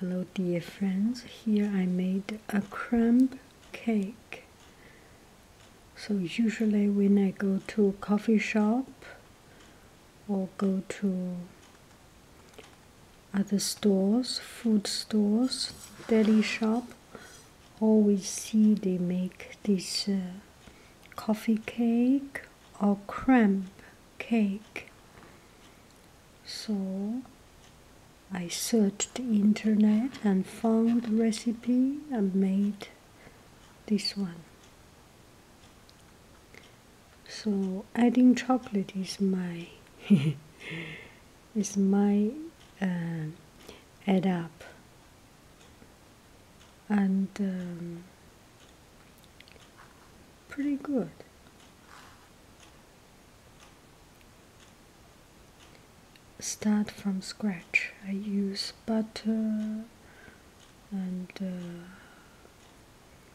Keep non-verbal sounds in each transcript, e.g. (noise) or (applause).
Hello, dear friends. Here I made a crumb cake. So, usually, when I go to coffee shop or go to other stores, food stores, deli shop, always see they make this uh, coffee cake or crumb cake. So I searched the internet and found the recipe and made this one. So adding chocolate is my (laughs) is my uh, add up and um, pretty good. Start from scratch. I use butter and uh,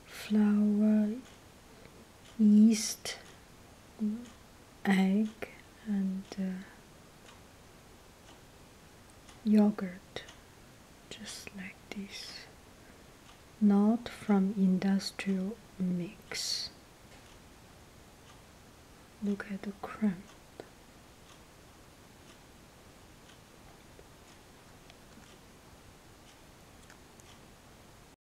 flour, yeast, egg, and uh, yogurt, just like this. Not from industrial mix. Look at the crumb.